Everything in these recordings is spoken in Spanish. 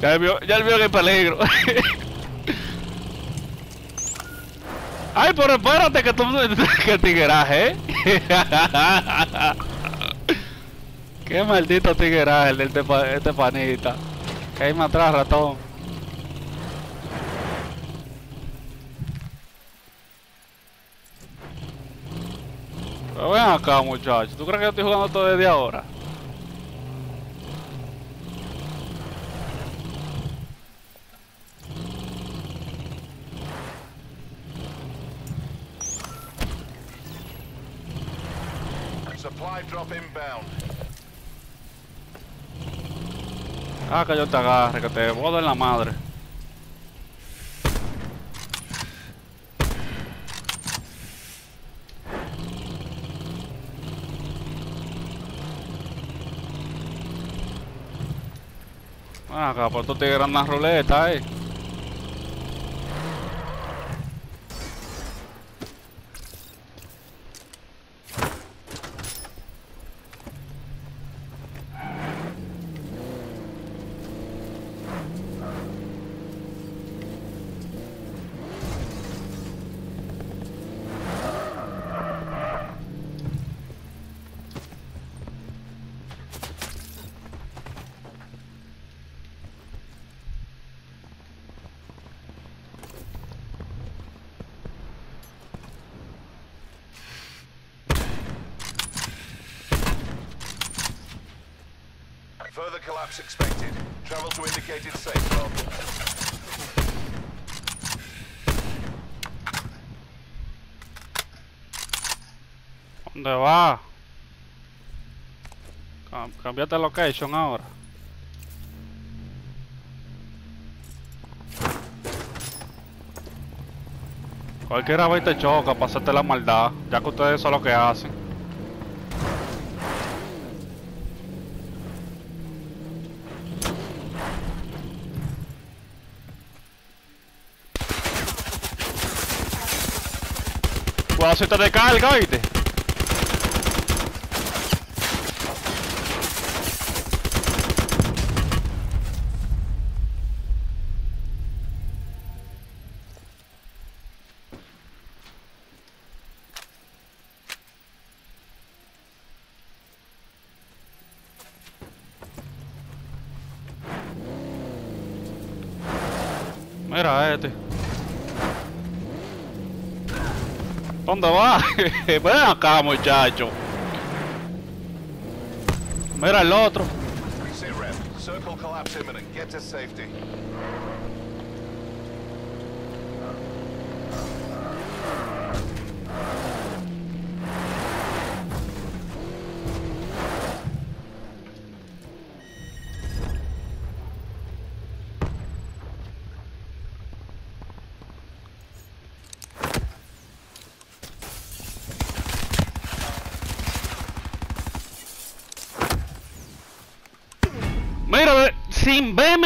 Ya vio, ya vio que peligro. Ay, pero espérate que tú que tigueraje, ¿eh? Qué maldito tigueraje el de este, este panita. Que hay más atrás, ratón. Pero ven acá, muchacho. ¿Tú crees que yo estoy jugando todo desde ahora? Supply drop inbound. Ah, que yo te agarre, que te bodo en la madre. Acá, tú te gran una ruleta, eh. Further collapse expected. Travel to indicated safe zone. ¿Dónde va? Cam- Cambiate location ahora. Cualquiera va y te choca hacerte la maldad, ya que ustedes son lo que hacen. Você tá recarregado, Ite? Mira, Ete. ¿Dónde va? Ven acá, muchacho. Mira el otro.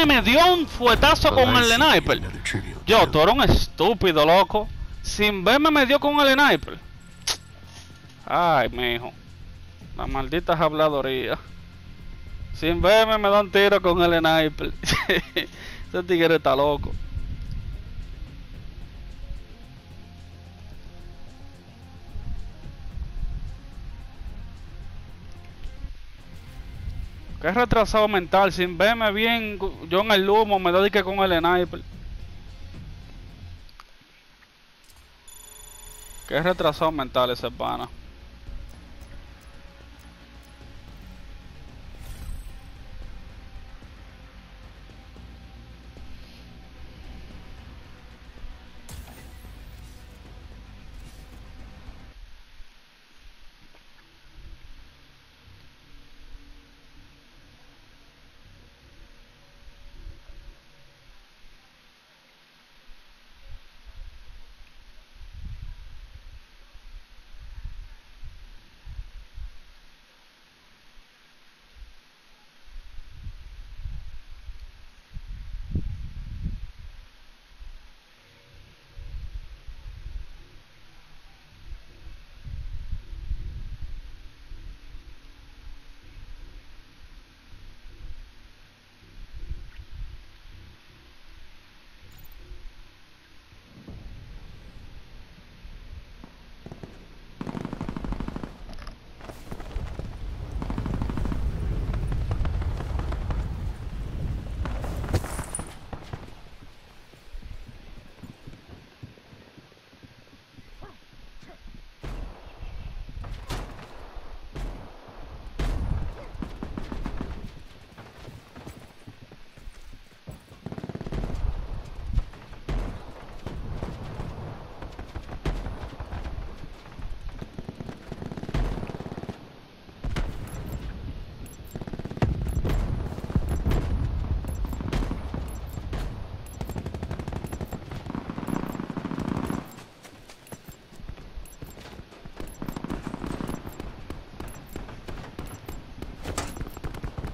Me dio un fuetazo con el sniper. Yo, tú eres un estúpido, loco. Sin verme me dio con el sniper. Ay, mijo. La maldita habladoría. Sin verme me da un tiro con el sniper. Ese tigre está loco. Qué retrasado mental, sin verme bien, yo en el humo me doy que con el sniper. Qué retrasado mental ese pana.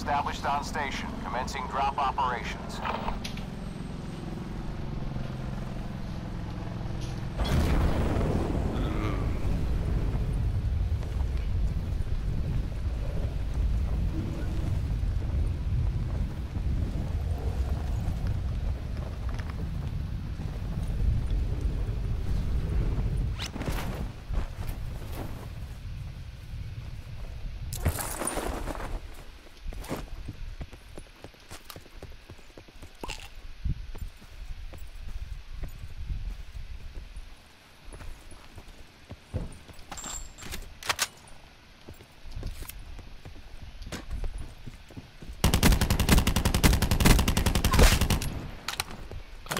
established on station, commencing drop operations.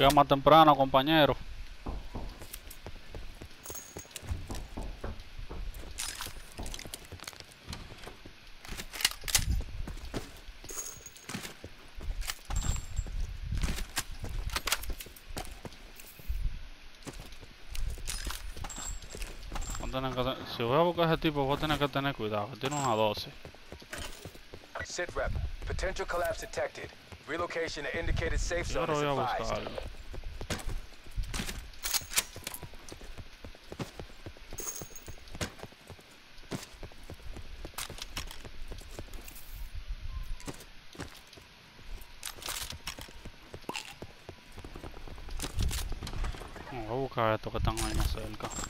Caiga más temprano, compañero. Si voy a buscar a ese tipo, voy a tener que tener cuidado. Tiene una 12. Sit rep. Potential collapse detected. Relocation to indicated safe Yo zone ahora is voy a advised. buscarlo. No, Voy a buscar estos que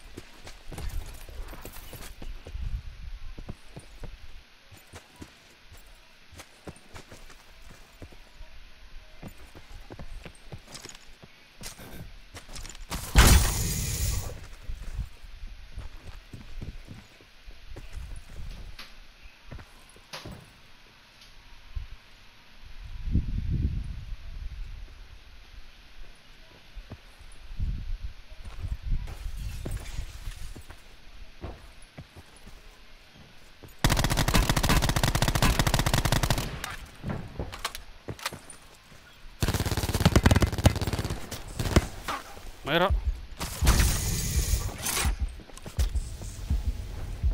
Mira.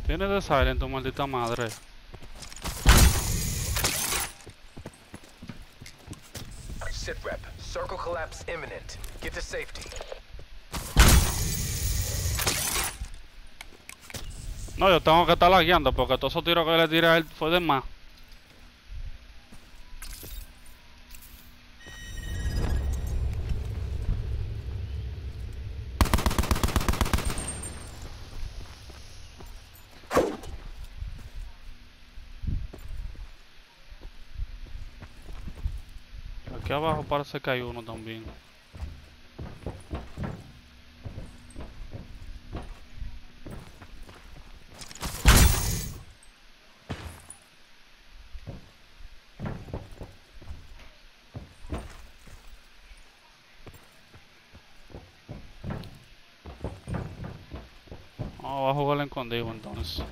Tienes de silent tu maldita madre. Sit rep. Circle collapse imminent. Get to safety. No, yo tengo que estar guiando porque todos esos tiros que le tiré a él fue de más. Aquí abajo parece que hay uno también. Vamos a jugar escondido entonces.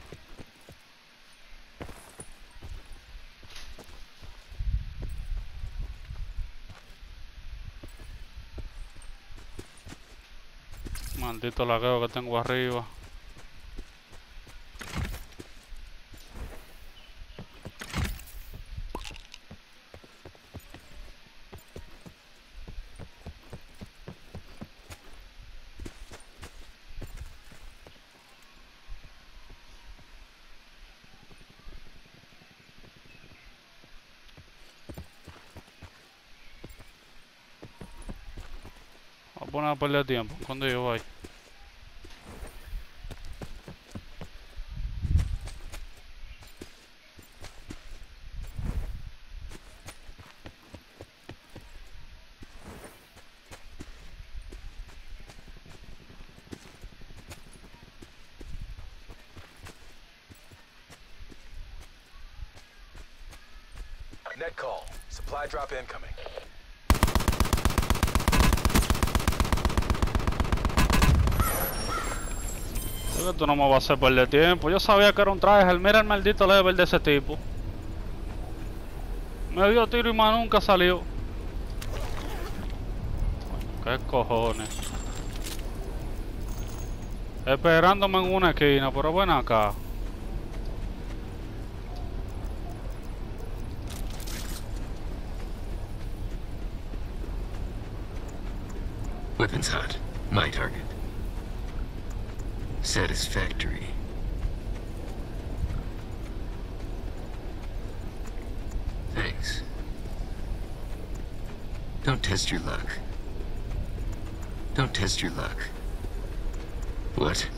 Maldito lagueo que tengo arriba. Voy a poner a perder tiempo. cuando yo voy? Net call. Supply drop incoming. Tú no me vas a hacer perder tiempo. Yo sabía que era un traje. Mira el maldito level de ese tipo. Me dio tiro y más nunca salió. ¿Qué cojones? Esperándome en una esquina, pero ven acá. Weapons hot. My target. Satisfactory. Thanks. Don't test your luck. Don't test your luck. What?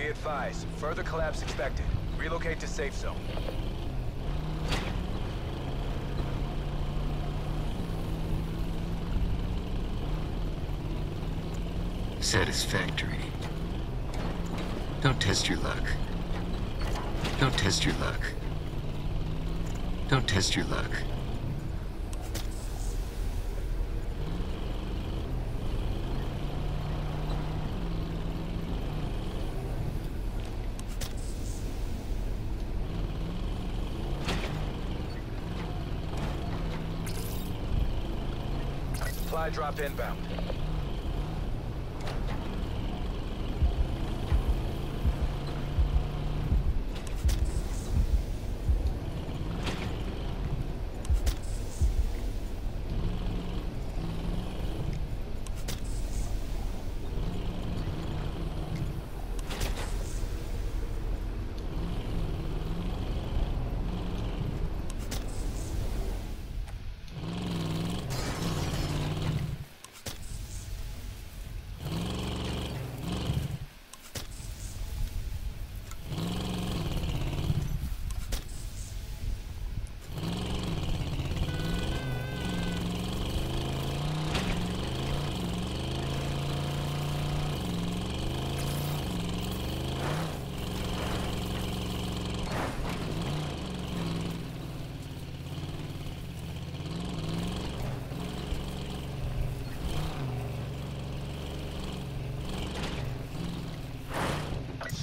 Be advised. Further collapse expected. Relocate to safe zone. Satisfactory. Don't test your luck. Don't test your luck. Don't test your luck. Supply drop inbound.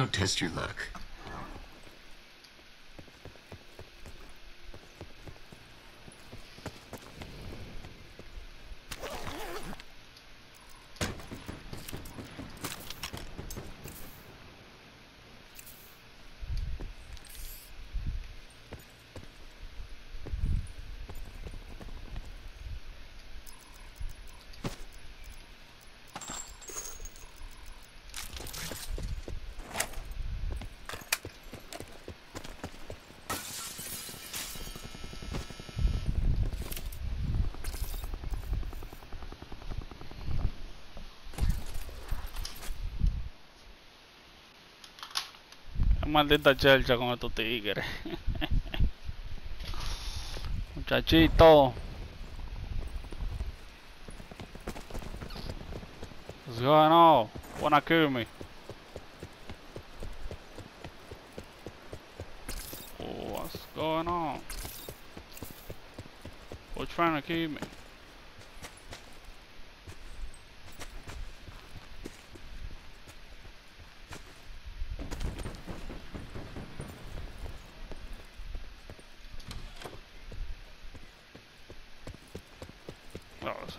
Don't test your luck. Maldita chelcha con estos tigres. Muchachito. What's going on? Wanna kill me? What's going on? What's trying to kill me?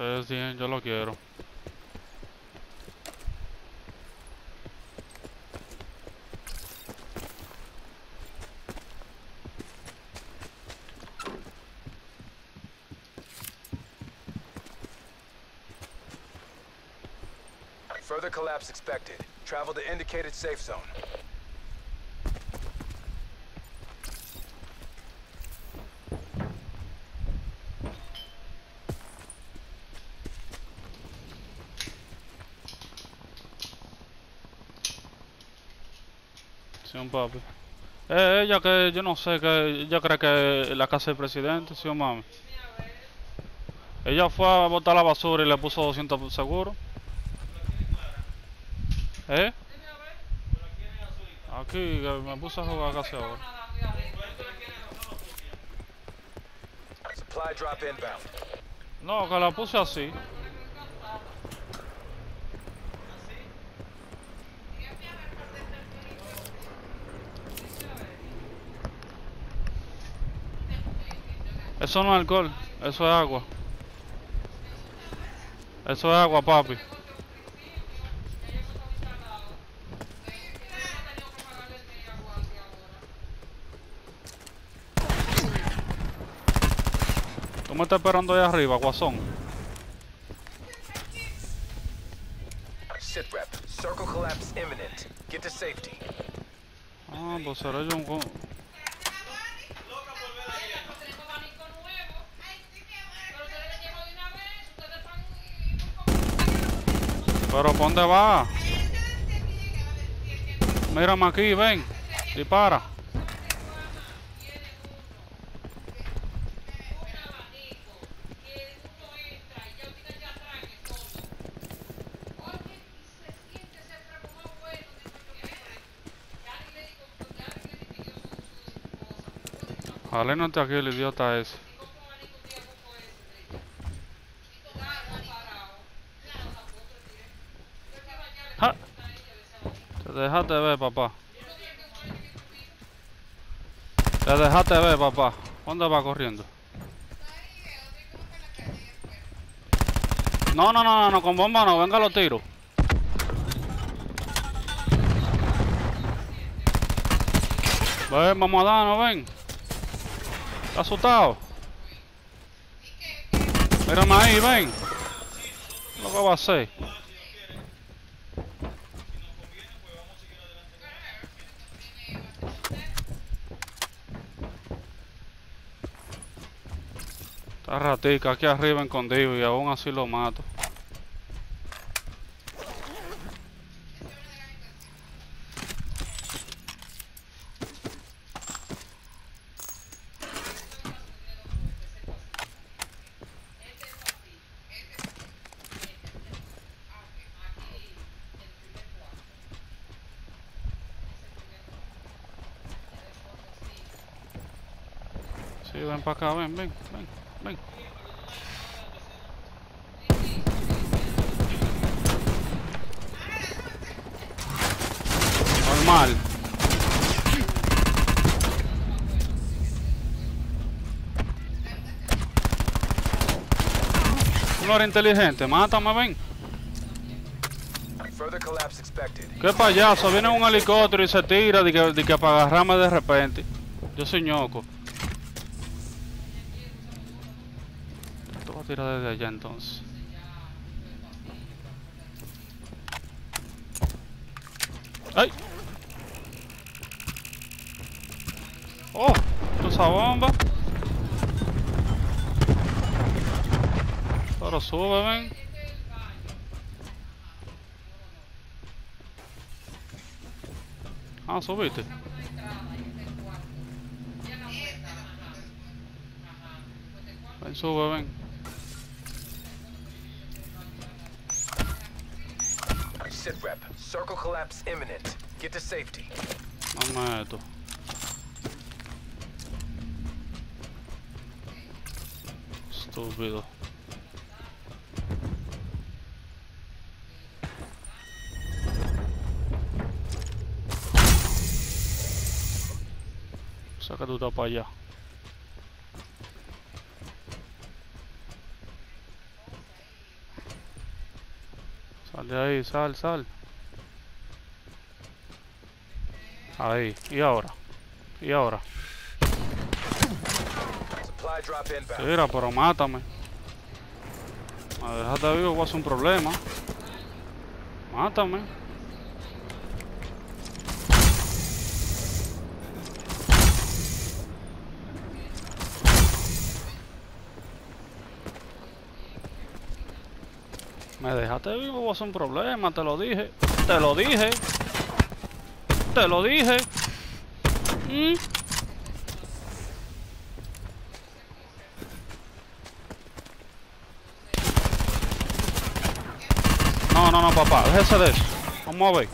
Es bien, yo lo quiero. Further collapse expected. Travel to indicated safe zone. Papi. Eh, ella que yo no sé, que ella cree que la casa del presidente, sí o mami. Ella fue a botar la basura y le puso 200 seguro. ¿Eh? Aquí, me puse a jugar casi ahora. No, que la puse así. Eso no es alcohol, eso es agua. Eso es agua, papi. Tú me estás esperando ahí arriba, guasón. Sit rep. Circle collapse imminent. Get to safety. Ah, pues será yo un... Pero ¿pa' dónde va? Mírame aquí, ven. Dispara. Alénate aquí el idiota ese. Ja. Te dejaste ver, papá. Te dejaste ver, papá. ¿Dónde va corriendo? No, no, no, no, con bomba no, venga los tiros. Ven, vamos a darnos, ven. ¿Estás asustado? Mírame ahí, ven. Lo que va a hacer. Está ratica aquí arriba escondido y aún así lo mato. Sí, ven para acá, ven, ven, ven, ven. mal. No inteligente, mátame, ven. Qué payaso, viene un helicóptero y se tira de que, de que para agarrarme de repente. Yo soy ñoco. Esto va a tirar desde allá entonces. ¡Ay! ¡Oh! ¡Esa bomba! Ahora sube, ven. Ah, subiste. Ven, sube, ven. Sit rep. Circle collapse imminent. Get to safety. No me meto. Estúpido. Saca tu tapa allá. Sal de ahí, sal, sal. Ahí, y ahora. Y ahora. Mira, pero mátame. Me dejaste vivo, voy a hacer un problema. Mátame. Me dejaste vivo, hacer un problema, te lo dije. Te lo dije. Te lo dije. ¿Mm? No, no, no, papá, déjese de eso. Vamos a ver.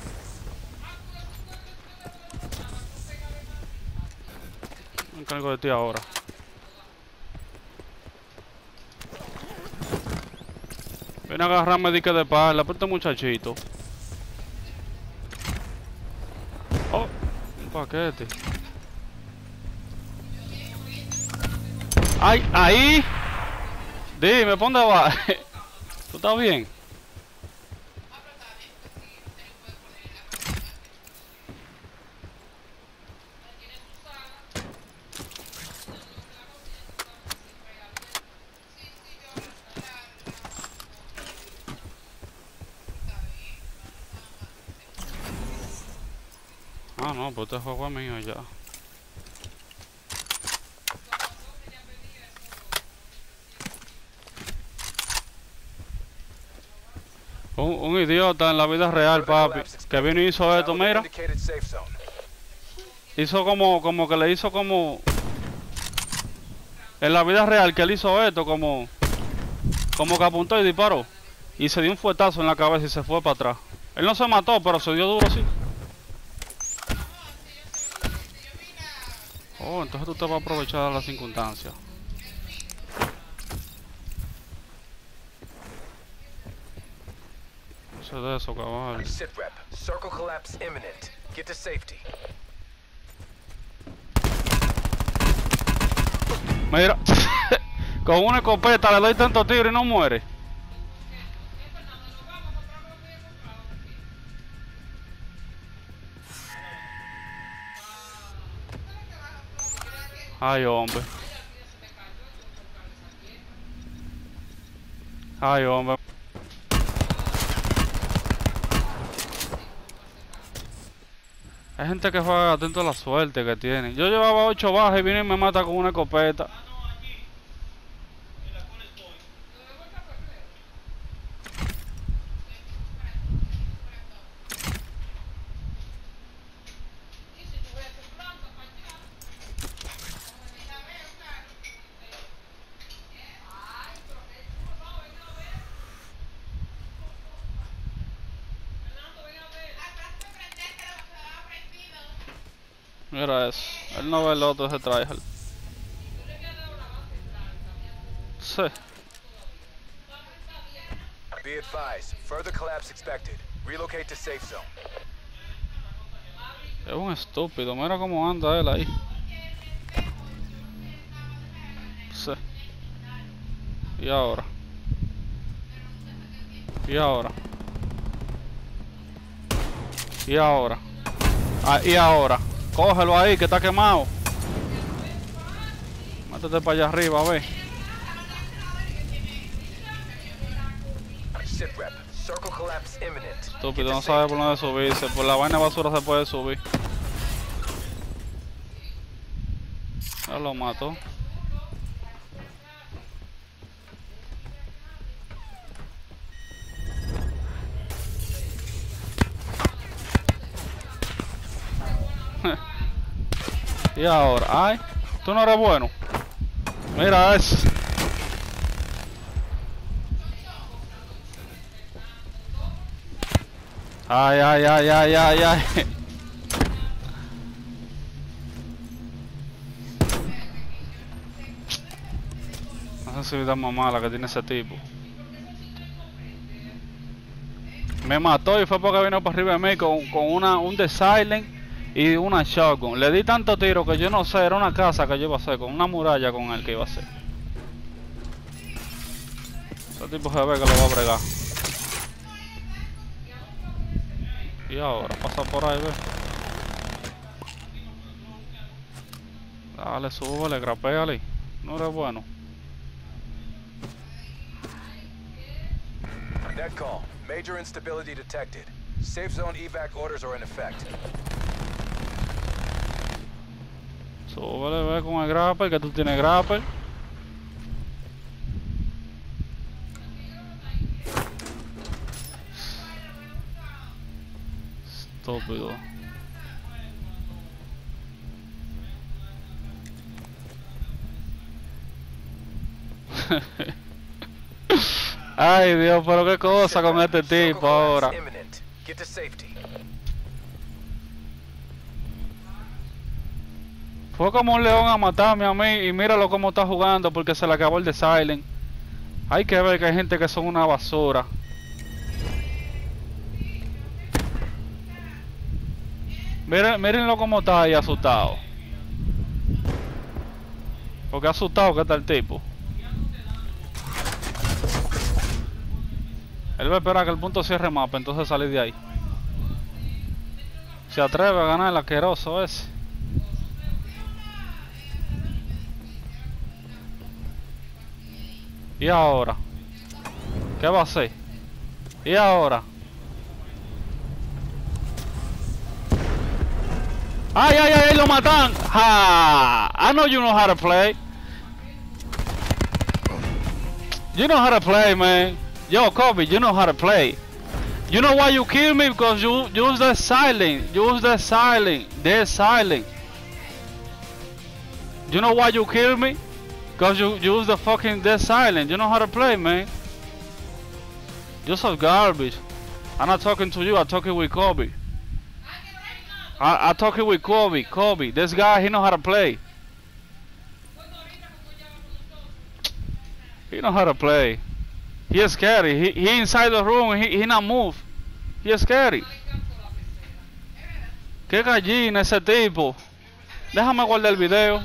Me encargo de ti ahora. Ven a agarrarme dique de pala, pero este muchachito. Oh, un paquete. ¡Ay, ahí! Dime, ¿por dónde va? ¿Tú estás bien? Este juego mío ya. Un, idiota en la vida real, papi, que vino y hizo esto, mira, hizo como, como que le hizo como... En la vida real que él hizo esto, como... Como que apuntó y disparó. Y se dio un fuetazo en la cabeza y se fue para atrás. Él no se mató, pero se dio duro, sí. Entonces tú te vas a aprovechar de las circunstancias. No sé de eso, caballo. Sit rep. Circle collapse imminent. Get to safety. Mira, con una escopeta le doy tanto tiro y no muere. Ay, hombre. Ay, hombre. Hay gente que juega atento a la suerte que tiene. Yo llevaba 8 bajas y viene y me mata con una escopeta. Mira eso. Otro ese tryhard. Sí. Be advised. Further collapse expected. Relocate to safe zone. Es un estúpido, mira cómo anda él ahí. Sí. Y ahora. Y ahora. Y ahora. Ah, y ahora. Cógelo ahí que está quemado. Métete para allá arriba, imminent. Estúpido, no sabe por dónde subirse. Por la vaina basura se puede subir. Ya lo mató. y ahora, ay, tú no eres bueno. Mira eso. Ay, ay, ay, ay, ay, ay. Esa subida más mala que tiene ese tipo. Me mató y fue porque vino para arriba de mí con, con una, un The Silent y una shotgun. Le di tanto tiro que yo no sé, era una casa que yo iba a hacer, con una muralla con él que iba a hacer. Ese tipo se ve que lo va a bregar. Y ahora, pasa por ahí, ve. Dale, súbele, grapéale. No eres bueno. Net call. Major instability detected. Safe zone evac orders are in effect. Súbele, ve con el grapple, que tú tienes grapple. Estúpido. Ay Dios, pero qué cosa con este tipo ahora. Fue como un león a matarme a mí y míralo cómo está jugando porque se le acabó el de Silent. Hay que ver que hay gente que son una basura. Miren, mírenlo cómo está ahí asustado. Porque asustado que está el tipo. Él va a esperar que el punto cierre mapa, entonces salir de ahí. Se atreve a ganar el asqueroso ese. ¿Y ahora? ¿Qué va a hacer? ¿Y ahora? ¡Ay, ay, ay! ¡Lo matan! ¡Ha! I know you know how to play. You know how to play, man. Yo, Kobe, you know how to play. You know why you kill me? Because you use the silent. Use the silent. They're silent. You know why you kill me? Because you you use the fucking dead silent. You know how to play, man. You're so garbage. I'm not talking to you. I'm talking with Kobe. I, I'm talking with Kobe. Kobe. This guy, he know how to play. He know how to play. He is scary. He, he inside the room. He, he not move. He is scary. Qué gallina ese tipo. Déjame guardar el video.